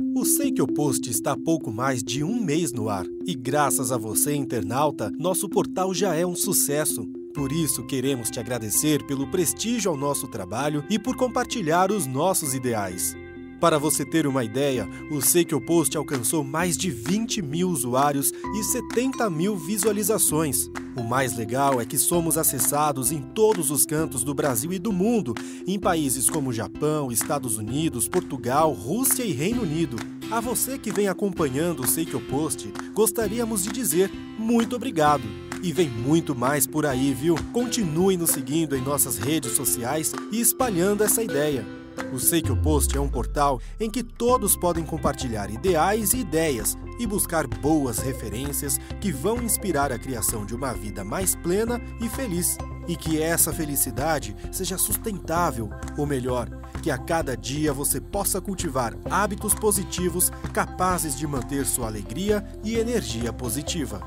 O Sei que o Post está há pouco mais de um mês no ar e, graças a você, internauta, nosso portal já é um sucesso. Por isso, queremos te agradecer pelo prestígio ao nosso trabalho e por compartilhar os nossos ideais. Para você ter uma ideia, o Sei que o Post alcançou mais de 20 mil usuários e 70 mil visualizações. O mais legal é que somos acessados em todos os cantos do Brasil e do mundo, em países como Japão, Estados Unidos, Portugal, Rússia e Reino Unido. A você que vem acompanhando o Sei que o Post, gostaríamos de dizer muito obrigado. E vem muito mais por aí, viu? Continue nos seguindo em nossas redes sociais e espalhando essa ideia. O Sei que o Post é um portal em que todos podem compartilhar ideais e ideias e buscar boas referências que vão inspirar a criação de uma vida mais plena e feliz. E que essa felicidade seja sustentável, ou melhor, que a cada dia você possa cultivar hábitos positivos capazes de manter sua alegria e energia positiva.